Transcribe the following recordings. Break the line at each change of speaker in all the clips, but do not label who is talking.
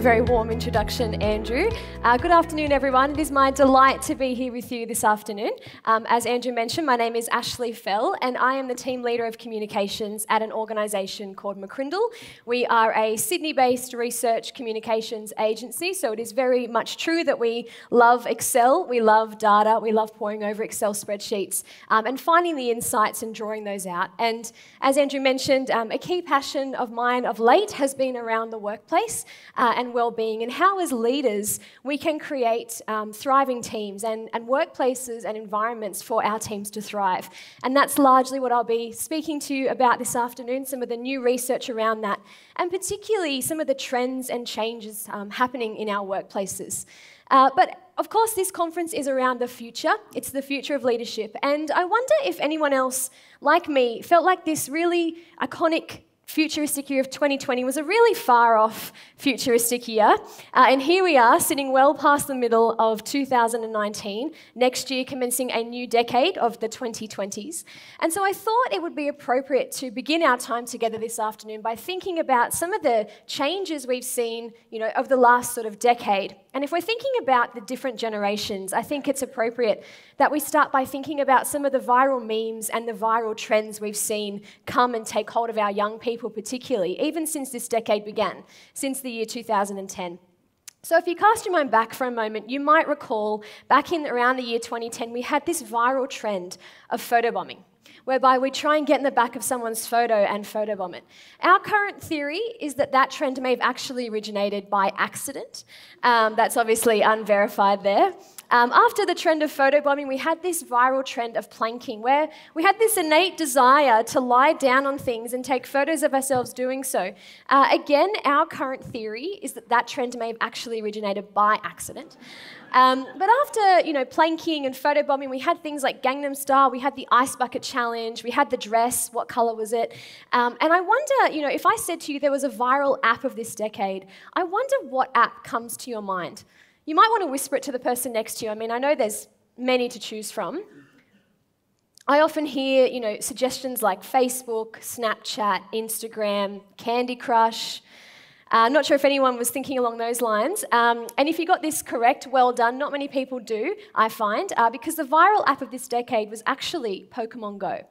very warm introduction, Andrew. Uh, good afternoon, everyone. It is my delight to be here with you this afternoon. Um, as Andrew mentioned, my name is Ashley Fell, and I am the team leader of communications at an organisation called McCrindle. We are a Sydney based research communications agency, so it is very much true that we love Excel, we love data, we love poring over Excel spreadsheets um, and finding the insights and drawing those out. And as Andrew mentioned, um, a key passion of mine of late has been around the workplace uh, and well-being, and how as leaders we can create um, thriving teams and, and workplaces and environments for our teams to thrive. And that's largely what I'll be speaking to you about this afternoon, some of the new research around that, and particularly some of the trends and changes um, happening in our workplaces. Uh, but of course, this conference is around the future. It's the future of leadership. And I wonder if anyone else, like me, felt like this really iconic futuristic year of 2020 was a really far off futuristic year. Uh, and here we are, sitting well past the middle of 2019, next year commencing a new decade of the 2020s. And so I thought it would be appropriate to begin our time together this afternoon by thinking about some of the changes we've seen, you know, of the last sort of decade. And if we're thinking about the different generations, I think it's appropriate that we start by thinking about some of the viral memes and the viral trends we've seen come and take hold of our young people, particularly, even since this decade began, since the year 2010. So, if you cast your mind back for a moment, you might recall back in around the year 2010, we had this viral trend of photobombing whereby we try and get in the back of someone's photo and photobomb it. Our current theory is that that trend may have actually originated by accident. Um, that's obviously unverified there. Um, after the trend of photobombing, we had this viral trend of planking, where we had this innate desire to lie down on things and take photos of ourselves doing so. Uh, again, our current theory is that that trend may have actually originated by accident. Um, but after, you know, planking and photobombing, we had things like Gangnam Style, we had the Ice Bucket Challenge, we had the dress, what color was it? Um, and I wonder, you know, if I said to you there was a viral app of this decade, I wonder what app comes to your mind. You might want to whisper it to the person next to you. I mean, I know there's many to choose from. I often hear, you know, suggestions like Facebook, Snapchat, Instagram, Candy Crush, uh, not sure if anyone was thinking along those lines. Um, and if you got this correct, well done. Not many people do, I find, uh, because the viral app of this decade was actually Pokemon Go.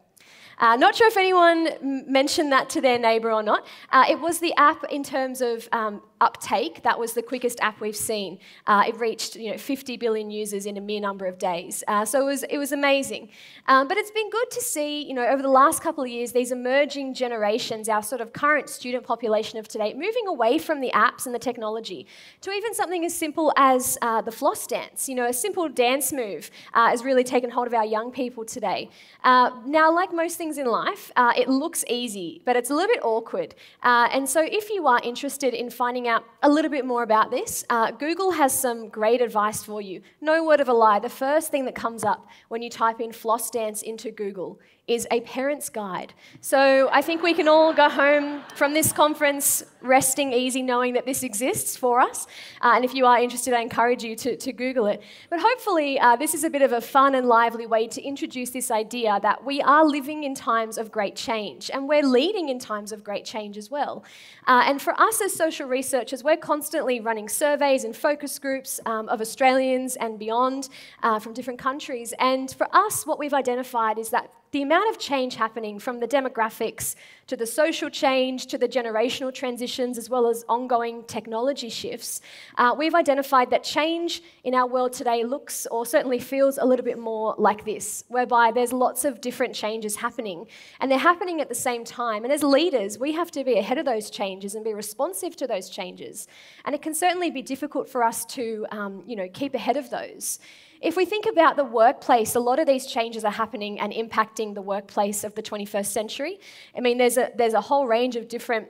Uh, not sure if anyone mentioned that to their neighbour or not. Uh, it was the app in terms of um, uptake, that was the quickest app we've seen. Uh, it reached you know, 50 billion users in a mere number of days. Uh, so it was, it was amazing. Um, but it's been good to see, you know, over the last couple of years, these emerging generations, our sort of current student population of today, moving away from the apps and the technology to even something as simple as uh, the floss dance. You know, a simple dance move uh, has really taken hold of our young people today. Uh, now, like most things in life, uh, it looks easy, but it's a little bit awkward. and so if you are interested in finding out a little bit more about this, uh, Google has some great advice for you. No word of a lie. The first thing that comes up when you type in floss dance into Google is a parent's guide. So I think we can all go home from this conference resting easy, knowing that this exists for us. Uh, and if you are interested, I encourage you to, to Google it. But hopefully, uh, this is a bit of a fun and lively way to introduce this idea that we are living in times of great change, and we're leading in times of great change as well. Uh, and for us as social researchers, we're constantly running surveys and focus groups um, of Australians and beyond uh, from different countries. And for us, what we've identified is that the amount of change happening from the demographics to the social change to the generational transitions, as well as ongoing technology shifts, uh, we've identified that change in our world today looks or certainly feels a little bit more like this, whereby there's lots of different changes happening, and they're happening at the same time. And as leaders, we have to be ahead of those changes and be responsive to those changes. And it can certainly be difficult for us to, um, you know, keep ahead of those. If we think about the workplace, a lot of these changes are happening and impacting the workplace of the 21st century. I mean, there's a, there's a whole range of different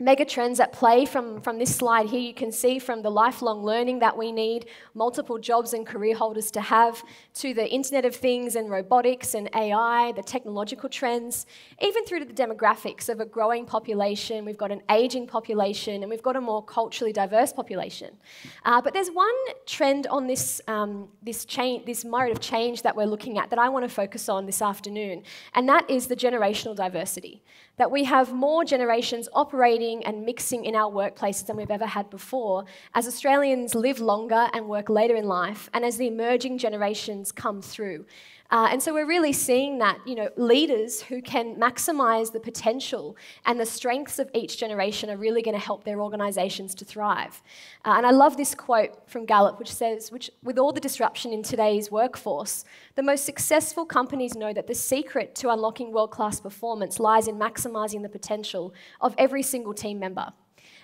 megatrends at play from, from this slide here. You can see from the lifelong learning that we need multiple jobs and career holders to have, to the Internet of Things and robotics and AI, the technological trends, even through to the demographics of a growing population. We've got an aging population and we've got a more culturally diverse population. Uh, but there's one trend on this, um, this, change, this mode of change that we're looking at that I want to focus on this afternoon, and that is the generational diversity. That we have more generations operating integrating and mixing in our workplaces than we've ever had before as Australians live longer and work later in life, and as the emerging generations come through. Uh, and so we're really seeing that, you know, leaders who can maximize the potential and the strengths of each generation are really going to help their organizations to thrive. Uh, and I love this quote from Gallup, which says, which, with all the disruption in today's workforce, the most successful companies know that the secret to unlocking world class performance lies in maximizing the potential of every single team member.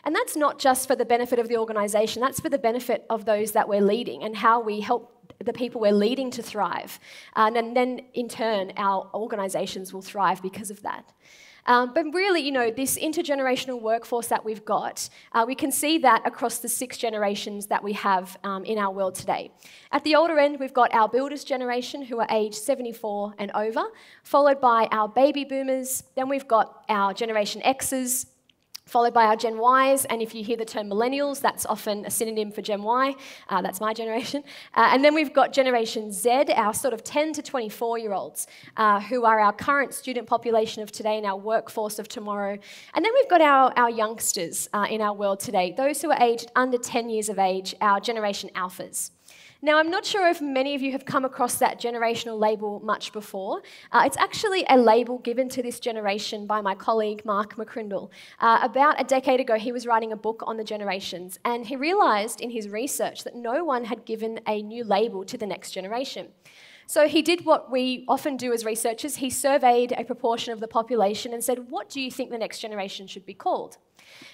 And that's not just for the benefit of the organization, that's for the benefit of those that we're leading and how we help the people we're leading to thrive. Uh, and then, in turn, our organizations will thrive because of that. Um, but really, you know, this intergenerational workforce that we've got, uh, we can see that across the six generations that we have um, in our world today. At the older end, we've got our builders generation who are aged 74 and over, followed by our baby boomers. Then we've got our Generation X's, followed by our Gen Ys. And if you hear the term millennials, that's often a synonym for Gen Y. Uh, that's my generation. Uh, and then we've got Generation Z, our sort of 10 to 24 year olds, uh, who are our current student population of today and our workforce of tomorrow. And then we've got our, our youngsters uh, in our world today, those who are aged under 10 years of age, our Generation Alphas. Now, I'm not sure if many of you have come across that generational label much before. Uh, it's actually a label given to this generation by my colleague Mark McCrindle. Uh, about a decade ago, he was writing a book on the generations, and he realized in his research that no one had given a new label to the next generation. So he did what we often do as researchers. He surveyed a proportion of the population and said, What do you think the next generation should be called?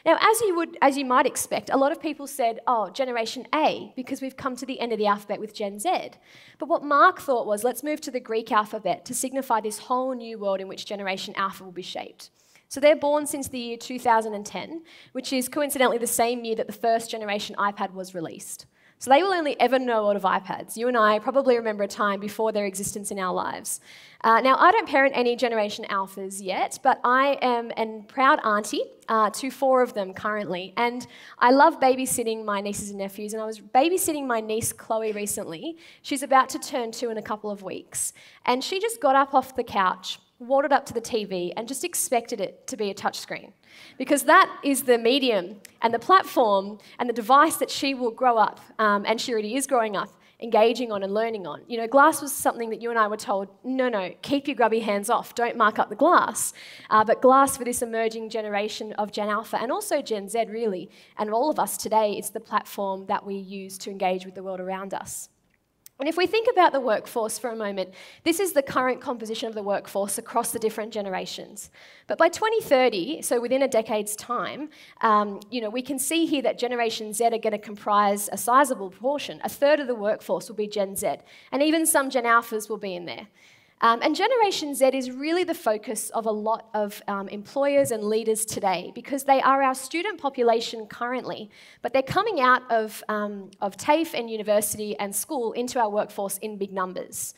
Now, as you, would, as you might expect, a lot of people said, oh, Generation A, because we've come to the end of the alphabet with Gen Z. But what Mark thought was, let's move to the Greek alphabet to signify this whole new world in which Generation Alpha will be shaped. So they're born since the year 2010, which is coincidentally the same year that the first generation iPad was released. So they will only ever know lot of iPads. You and I probably remember a time before their existence in our lives. Uh, now, I don't parent any Generation Alphas yet, but I am a proud auntie uh, to four of them currently. And I love babysitting my nieces and nephews. And I was babysitting my niece Chloe recently. She's about to turn two in a couple of weeks. And she just got up off the couch waddled up to the TV and just expected it to be a touchscreen. Because that is the medium and the platform and the device that she will grow up, um, and she already is growing up, engaging on and learning on. You know, glass was something that you and I were told no, no, keep your grubby hands off, don't mark up the glass. Uh, but glass for this emerging generation of Gen Alpha and also Gen Z, really, and all of us today, is the platform that we use to engage with the world around us. And if we think about the workforce for a moment, this is the current composition of the workforce across the different generations. But by 2030, so within a decade's time, um, you know, we can see here that Generation Z are going to comprise a sizable proportion. A third of the workforce will be Gen Z, and even some Gen Alphas will be in there. Um, and Generation Z is really the focus of a lot of um, employers and leaders today because they are our student population currently, but they're coming out of, um, of TAFE and university and school into our workforce in big numbers.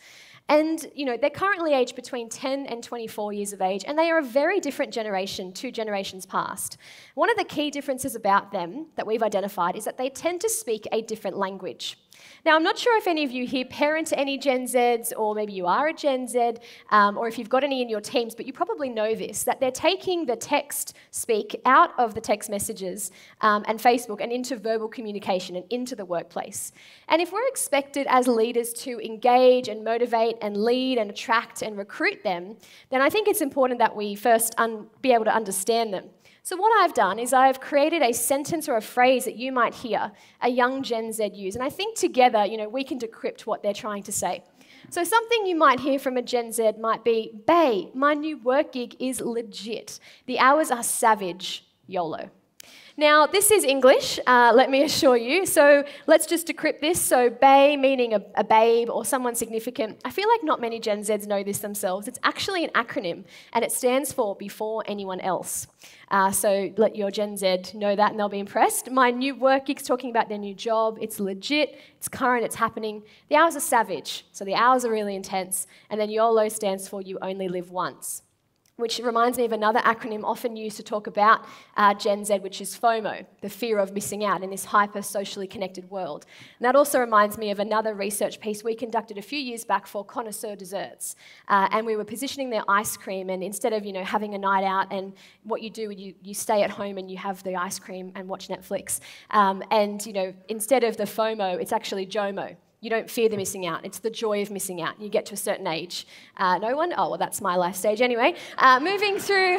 And you know, they're currently aged between 10 and 24 years of age, and they are a very different generation to generations past. One of the key differences about them that we've identified is that they tend to speak a different language. Now, I'm not sure if any of you here parent any Gen Zs, or maybe you are a Gen Z, um, or if you've got any in your teams, but you probably know this that they're taking the text speak out of the text messages um, and Facebook and into verbal communication and into the workplace. And if we're expected as leaders to engage and motivate and lead and attract and recruit them, then I think it's important that we first be able to understand them. So, what I've done is I've created a sentence or a phrase that you might hear a young Gen Z use. And I think together, you know, we can decrypt what they're trying to say. So, something you might hear from a Gen Z might be Bae, my new work gig is legit. The hours are savage, YOLO. Now, this is English, uh, let me assure you. So let's just decrypt this. So, Bae meaning a, a, babe or someone significant. I feel like not many Gen Zs know this themselves. It's actually an acronym and it stands for before anyone else. Uh, so let your Gen Z know that and they'll be impressed. My new work gig's talking about their new job. It's legit, it's current, it's happening. The hours are savage, so the hours are really intense. And then YOLO stands for you only live once. Which reminds me of another acronym often used to talk about uh, Gen Z, which is FOMO, the fear of missing out in this hyper socially connected world. And that also reminds me of another research piece we conducted a few years back for Connoisseur Desserts. Uh, and we were positioning their ice cream, and instead of you know, having a night out, and what you do, you, you stay at home and you have the ice cream and watch Netflix. Um, and you know, instead of the FOMO, it's actually JOMO, you don't fear the missing out. It's the joy of missing out. You get to a certain age. Uh, no one? Oh, well, that's my life stage anyway. Uh, moving through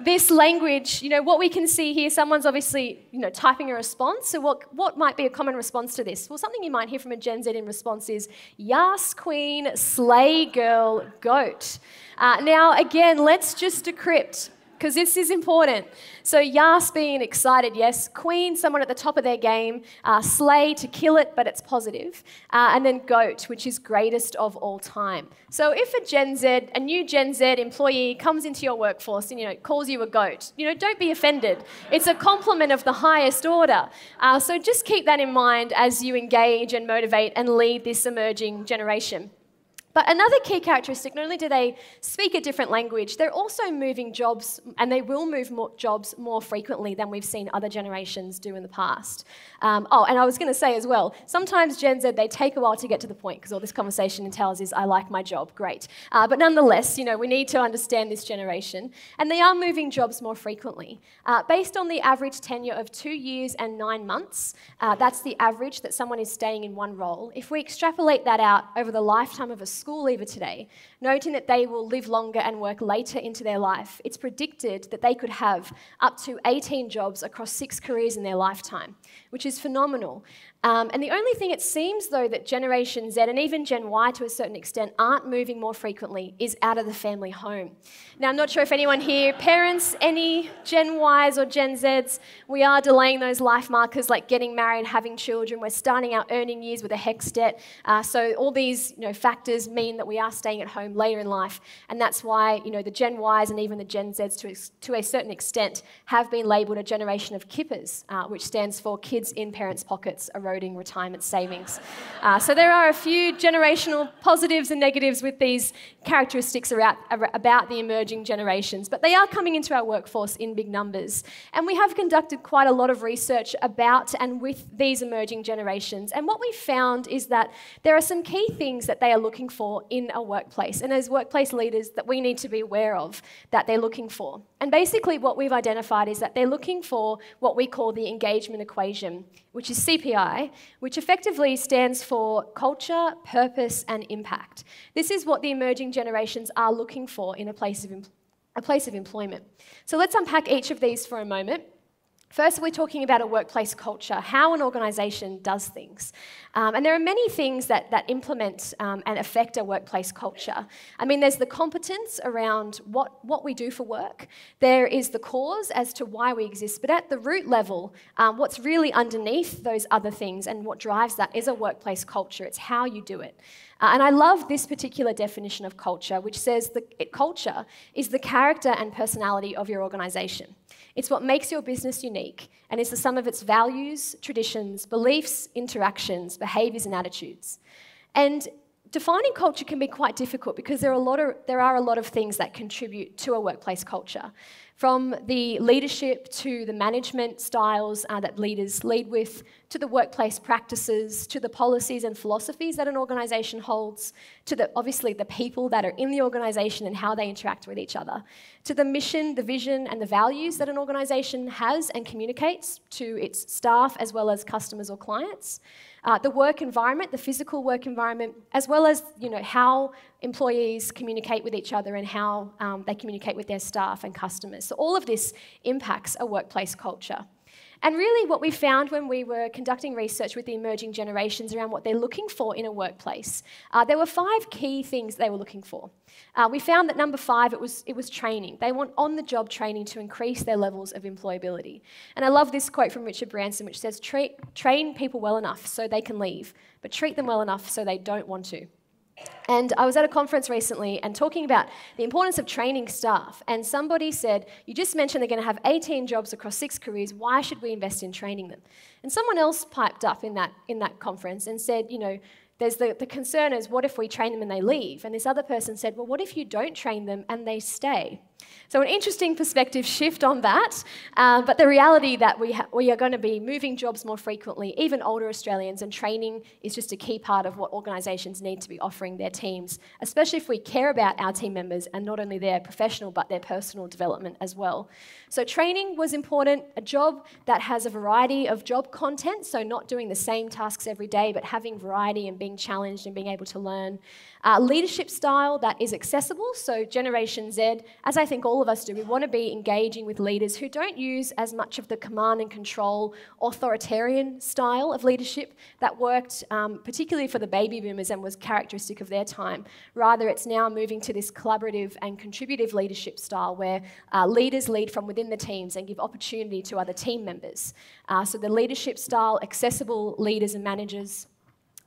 this language, you know, what we can see here, someone's obviously, you know, typing a response. So what, what might be a common response to this? Well, something you might hear from a Gen Z in response is, Yas queen, slay girl, goat. Uh, now, again, let's just decrypt because this is important. So, Yas being excited, yes. Queen, someone at the top of their game. Uh, slay, to kill it, but it's positive. Uh, and then Goat, which is greatest of all time. So, if a Gen Z, a new Gen Z employee comes into your workforce and you know calls you a goat, you know don't be offended. It's a compliment of the highest order. Uh, so, just keep that in mind as you engage and motivate and lead this emerging generation. But another key characteristic, not only do they speak a different language, they're also moving jobs, and they will move more jobs more frequently than we've seen other generations do in the past. Um, oh, and I was going to say as well, sometimes Gen Z, they take a while to get to the point, because all this conversation entails is, I like my job, great. Uh, but nonetheless, you know, we need to understand this generation, and they are moving jobs more frequently. Uh, based on the average tenure of two years and nine months, uh, that's the average that someone is staying in one role. If we extrapolate that out over the lifetime of a school, school leaver today, noting that they will live longer and work later into their life, it's predicted that they could have up to 18 jobs across six careers in their lifetime, which is phenomenal. Um, and the only thing it seems, though, that Generation Z and even Gen Y to a certain extent aren't moving more frequently is out of the family home. Now, I'm not sure if anyone here, parents, any Gen Ys or Gen Zs, we are delaying those life markers like getting married, having children. We're starting our earning years with a HECS debt. Uh, so, all these you know, factors mean that we are staying at home later in life. And that's why you know, the Gen Ys and even the Gen Zs, to, to a certain extent, have been labelled a generation of kippers, uh, which stands for kids in parents' pockets eroding retirement savings. Uh, so there are a few generational positives and negatives with these characteristics about, about the emerging generations, but they are coming into our workforce in big numbers. And we have conducted quite a lot of research about and with these emerging generations. And what we found is that there are some key things that they are looking for in a workplace, and as workplace leaders, that we need to be aware of that they're looking for. And basically, what we've identified is that they're looking for what we call the engagement equation, which is CPI, which effectively stands for culture, purpose, and impact. This is what the emerging generations are looking for in a place of, a place of employment. So let's unpack each of these for a moment. First, we're talking about a workplace culture, how an organisation does things. Um, and there are many things that, that implement um, and affect a workplace culture. I mean, there's the competence around what, what we do for work, there is the cause as to why we exist, but at the root level, um, what's really underneath those other things and what drives that is a workplace culture. It's how you do it. Uh, and I love this particular definition of culture, which says that culture is the character and personality of your organisation. It's what makes your business unique, and it's the sum of its values, traditions, beliefs, interactions, behaviours, and attitudes. And defining culture can be quite difficult because there are, a lot of, there are a lot of things that contribute to a workplace culture. From the leadership to the management styles uh, that leaders lead with, to the workplace practices, to the policies and philosophies that an organisation holds, to the, obviously the people that are in the organisation and how they interact with each other, to the mission, the vision, and the values that an organisation has and communicates to its staff as well as customers or clients uh, the work environment, the physical work environment, as well as you know, how employees communicate with each other and how um, they communicate with their staff and customers. So all of this impacts a workplace culture. And really, what we found when we were conducting research with the emerging generations around what they're looking for in a workplace, uh, there were five key things they were looking for. Uh, we found that number five, it was, it was training. They want on the job training to increase their levels of employability. And I love this quote from Richard Branson, which says, Train people well enough so they can leave, but treat them well enough so they don't want to. And I was at a conference recently and talking about the importance of training staff. And somebody said, You just mentioned they're going to have 18 jobs across six careers. Why should we invest in training them? And someone else piped up in that, in that conference and said, You know, there's the, the concern is what if we train them and they leave? And this other person said, Well, what if you don't train them and they stay? So, an interesting perspective shift on that, um, but the reality that we, we are going to be moving jobs more frequently, even older Australians, and training is just a key part of what organisations need to be offering their teams, especially if we care about our team members and not only their professional but their personal development as well. So, training was important, a job that has a variety of job content, so not doing the same tasks every day, but having variety and being challenged and being able to learn. Uh, leadership style that is accessible, so Generation Z, as I think all of us do, we want to be engaging with leaders who don't use as much of the command and control authoritarian style of leadership that worked um, particularly for the baby boomers and was characteristic of their time. Rather, it's now moving to this collaborative and contributive leadership style where uh, leaders lead from within the teams and give opportunity to other team members. Uh, so the leadership style, accessible leaders and managers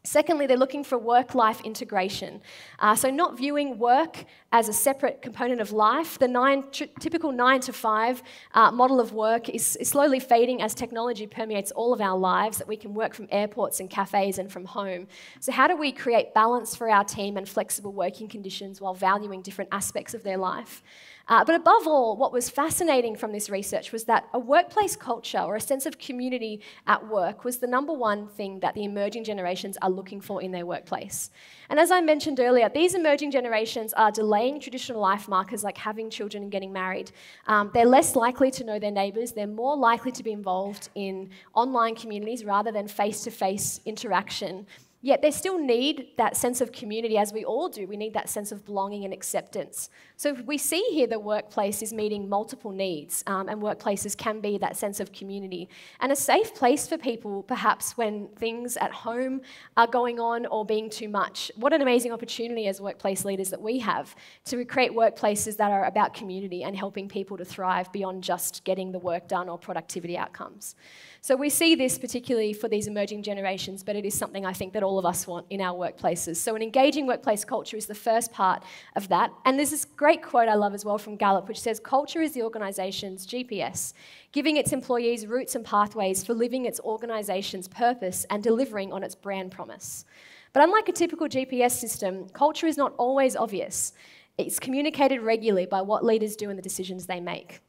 Secondly, they're looking for work life integration. Uh, so, not viewing work as a separate component of life. The nine, typical nine to five uh, model of work is, is, slowly fading as technology permeates all of our lives, that we can work from airports and cafes and from home. So, how do we create balance for our team and flexible working conditions while valuing different aspects of their life? Uh, but above all, what was fascinating from this research was that a workplace culture or a sense of community at work was the number one thing that the emerging generations are looking for in their workplace. And as I mentioned earlier, these emerging generations are delaying traditional life markers like having children and getting married. Um, they're less likely to know their neighbours, they're more likely to be involved in online communities rather than face to face interaction. Yet they still need that sense of community, as we all do. We need that sense of belonging and acceptance. So we see here the workplace is meeting multiple needs, um, and workplaces can be that sense of community and a safe place for people, perhaps when things at home are going on or being too much. What an amazing opportunity as workplace leaders that we have to create workplaces that are about community and helping people to thrive beyond just getting the work done or productivity outcomes. So we see this particularly for these emerging generations, but it is something I think that all of us want in our workplaces. So an engaging workplace culture is the first part of that. And there's this great quote I love as well from Gallup, which says, Culture is the organization's GPS, giving its employees routes and pathways for living its organization's purpose and delivering on its brand promise. But unlike a typical GPS system, culture is not always obvious. It's communicated regularly by what leaders do and the decisions they make.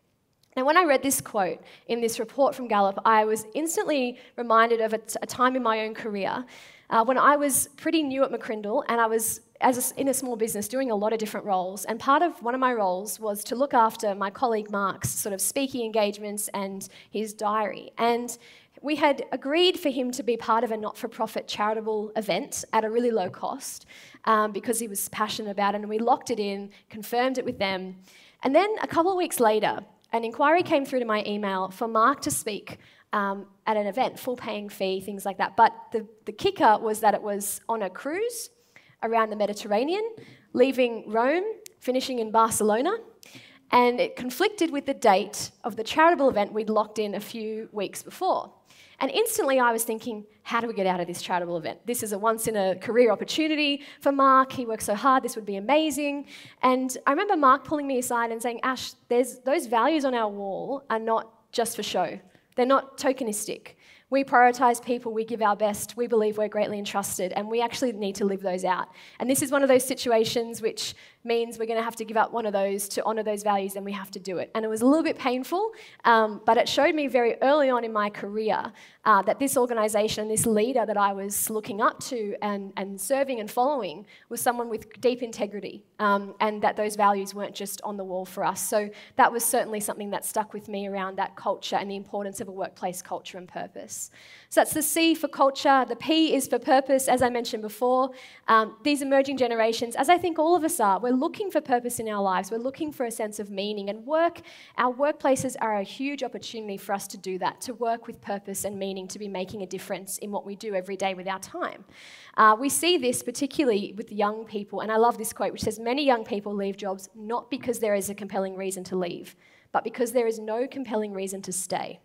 Now, when I read this quote in this report from Gallup, I was instantly reminded of a, time in my own career uh, when I was pretty new at McCrindle and I was as a, in a small business doing a lot of different roles. And part of one of my roles was to look after my colleague Mark's sort of speaking engagements and his diary. And we had agreed for him to be part of a not for profit charitable event at a really low cost um, because he was passionate about it. And we locked it in, confirmed it with them. And then a couple of weeks later, an inquiry came through to my email for Mark to speak um, at an event, full paying fee, things like that. But the, the kicker was that it was on a cruise around the Mediterranean, leaving Rome, finishing in Barcelona, and it conflicted with the date of the charitable event we'd locked in a few weeks before. And instantly I was thinking, how do we get out of this charitable event? This is a once in a career opportunity for Mark. He works so hard, this would be amazing. And I remember Mark pulling me aside and saying, Ash, there's, those values on our wall are not just for show, they're not tokenistic. We prioritize people, we give our best, we believe we're greatly entrusted, and we actually need to live those out. And this is one of those situations which means we're going to have to give up one of those to honour those values, and we have to do it. And it was a little bit painful, um, but it showed me very early on in my career uh, that this organisation, this leader that I was looking up to and, and serving and following, was someone with deep integrity, um, and that those values weren't just on the wall for us. So that was certainly something that stuck with me around that culture and the importance of a workplace culture and purpose. So that's the C for culture. The P is for purpose, as I mentioned before. Um, these emerging generations, as I think all of us are, we're looking for purpose in our lives. We're looking for a sense of meaning. And work, our workplaces are a huge opportunity for us to do that, to work with purpose and meaning, to be making a difference in what we do every day with our time. Uh, we see this particularly with young people. And I love this quote, which says Many young people leave jobs not because there is a compelling reason to leave, but because there is no compelling reason to stay.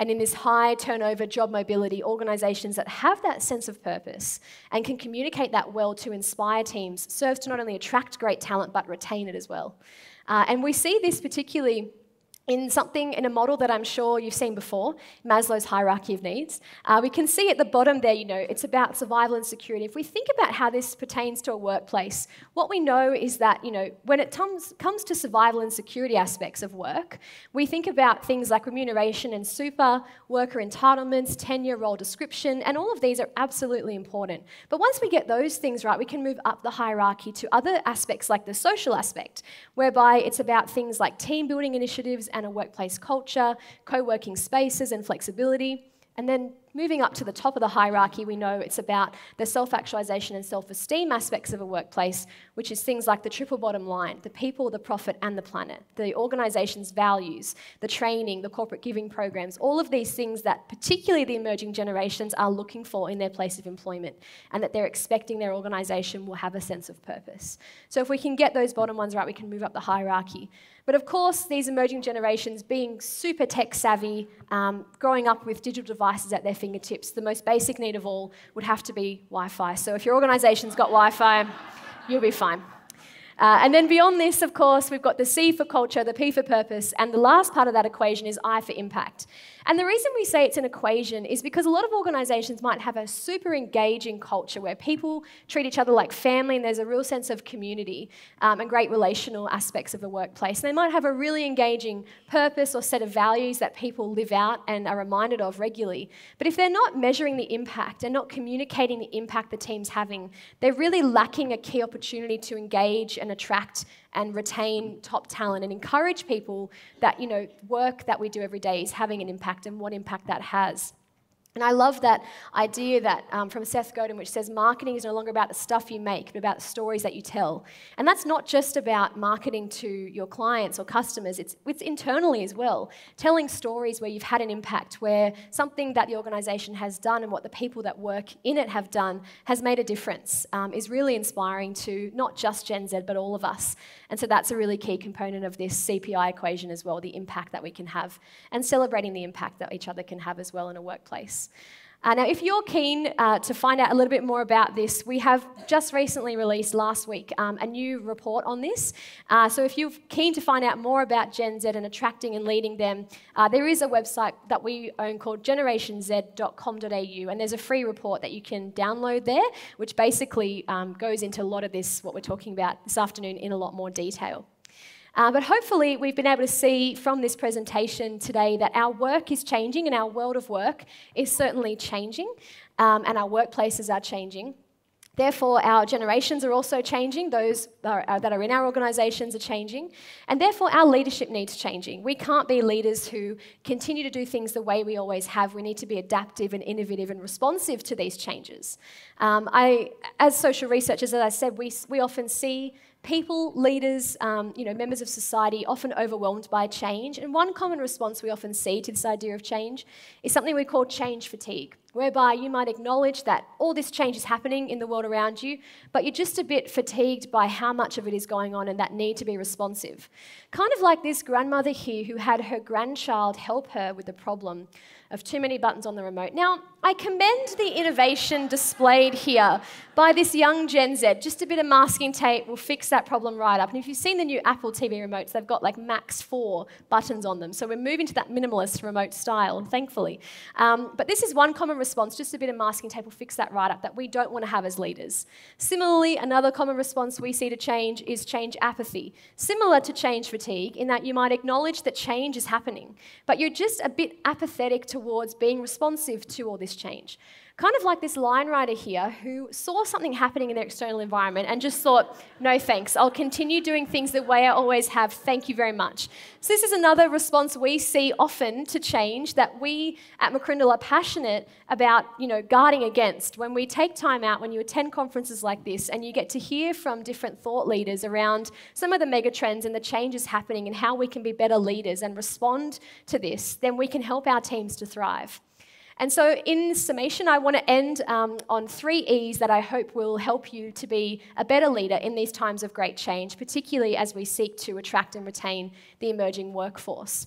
And in this high turnover job mobility, organisations that have that sense of purpose and can communicate that well to inspire teams serves to not only attract great talent but retain it as well. Uh, and we see this particularly in something in a model that I'm sure you've seen before, Maslow's hierarchy of needs. Uh, we can see at the bottom there, you know, it's about survival and security. If we think about how this pertains to a workplace, what we know is that, you know, when it comes, comes to survival and security aspects of work, we think about things like remuneration and super, worker entitlements, tenure, role description, and all of these are absolutely important. But once we get those things right, we can move up the hierarchy to other aspects like the social aspect, whereby it's about things like team building initiatives and a workplace culture, co working spaces, and flexibility. And then moving up to the top of the hierarchy, we know it's about the self actualization and self esteem aspects of a workplace, which is things like the triple bottom line the people, the profit, and the planet, the organization's values, the training, the corporate giving programs, all of these things that particularly the emerging generations are looking for in their place of employment, and that they're expecting their organization will have a sense of purpose. So if we can get those bottom ones right, we can move up the hierarchy. But of course, these emerging generations, being super tech savvy, um, growing up with digital devices at their fingertips, the most basic need of all would have to be Wi Fi. So if your organization's got Wi Fi, you'll be fine. Uh, and then beyond this, of course, we've got the C for culture, the P for purpose, and the last part of that equation is I for impact. And the reason we say it's an equation is because a lot of organizations might have a super engaging culture where people treat each other like family and there's a real sense of community um, and great relational aspects of the workplace. And they might have a really engaging purpose or set of values that people live out and are reminded of regularly. But if they're not measuring the impact and not communicating the impact the team's having, they're really lacking a key opportunity to engage and attract and retain top talent and encourage people that, you know, work that we do every day is having an impact and what impact that has. And I love that idea that um, from Seth Godin, which says marketing is no longer about the stuff you make, but about the stories that you tell. And that's not just about marketing to your clients or customers, it's, it's internally as well. Telling stories where you've had an impact, where something that the organization has done and what the people that work in it have done has made a difference um, is really inspiring to not just Gen Z, but all of us. And so that's a really key component of this CPI equation as well the impact that we can have, and celebrating the impact that each other can have as well in a workplace. Uh, now, if you're keen uh, to find out a little bit more about this, we have just recently released last week um, a new report on this. Uh, so, if you're keen to find out more about Gen Z and attracting and leading them, uh, there is a website that we own called generationz.com.au, and there's a free report that you can download there, which basically um, goes into a lot of this, what we're talking about this afternoon, in a lot more detail. Uh, but hopefully, we've been able to see from this presentation today that our work is changing and our world of work is certainly changing, um, and our workplaces are changing. Therefore, our generations are also changing. Those that are, that are in our organisations are changing. And therefore, our leadership needs changing. We can't be leaders who continue to do things the way we always have. We need to be adaptive and innovative and responsive to these changes. Um, I, as social researchers, as I said, we, we often see people, leaders, um, you know, members of society often overwhelmed by change. And one common response we often see to this idea of change is something we call change fatigue, whereby you might acknowledge that all this change is happening in the world around you, but you're just a bit fatigued by how much of it is going on and that need to be responsive. Kind of like this grandmother here who had her grandchild help her with the problem of too many buttons on the remote. Now, I commend the innovation displayed here by this young Gen Z. Just a bit of masking tape will fix that problem right up. And if you've seen the new Apple TV remotes, they've got like max four buttons on them. So we're moving to that minimalist remote style, thankfully. Um, but this is one common response, just a bit of masking tape will fix that right up, that we don't want to have as leaders. Similarly, another common response we see to change is change apathy. Similar to change fatigue, in that you might acknowledge that change is happening, but you're just a bit apathetic to towards being responsive to all this change. Kind of like this line writer here who saw something happening in their external environment and just thought, no thanks, I'll continue doing things the way I always have, thank you very much. So, this is another response we see often to change that we at McCrindle are passionate about you know, guarding against. When we take time out, when you attend conferences like this and you get to hear from different thought leaders around some of the megatrends and the changes happening and how we can be better leaders and respond to this, then we can help our teams to thrive. And so, in summation, I want to end um, on three E's that I hope will help you to be a better leader in these times of great change, particularly as we seek to attract and retain the emerging workforce.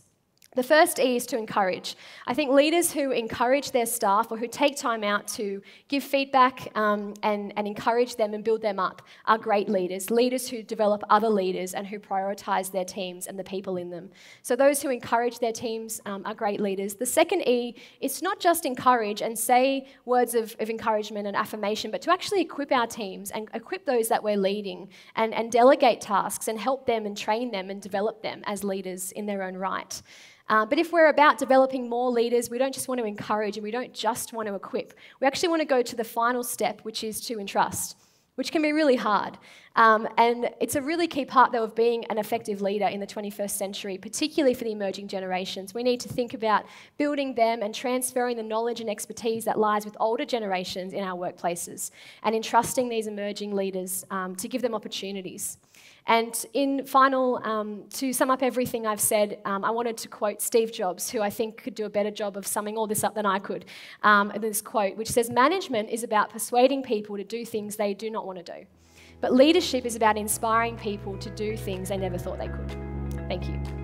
The first E is to encourage. I think leaders who encourage their staff or who take time out to give feedback um, and, and encourage them and build them up are great leaders. Leaders who develop other leaders and who prioritize their teams and the people in them. So, those who encourage their teams um, are great leaders. The second E is not just encourage and say words of, of encouragement and affirmation, but to actually equip our teams and equip those that we're leading and, and delegate tasks and help them and train them and develop them as leaders in their own right. Uh, but if we're about developing more leaders, we don't just want to encourage and we don't just want to equip. We actually want to go to the final step, which is to entrust, which can be really hard. Um, and it's a really key part, though, of being an effective leader in the 21st century, particularly for the emerging generations. We need to think about building them and transferring the knowledge and expertise that lies with older generations in our workplaces and entrusting these emerging leaders um, to give them opportunities. And in final, um, to sum up everything I've said, um, I wanted to quote Steve Jobs, who I think could do a better job of summing all this up than I could. Um, this quote, which says, Management is about persuading people to do things they do not want to do. But leadership is about inspiring people to do things they never thought they could. Thank you.